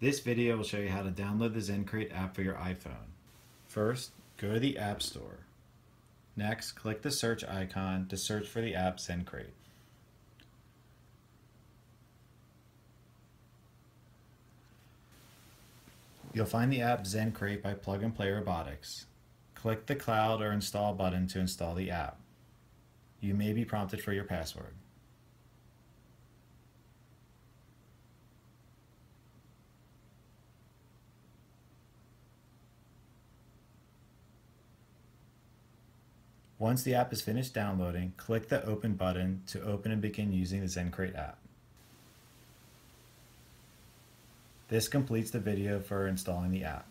This video will show you how to download the ZenCrate app for your iPhone. First, go to the App Store. Next, click the search icon to search for the app ZenCrate. You'll find the app ZenCrate by Plug and Play Robotics. Click the Cloud or Install button to install the app. You may be prompted for your password. Once the app is finished downloading, click the Open button to open and begin using the ZenCrate app. This completes the video for installing the app.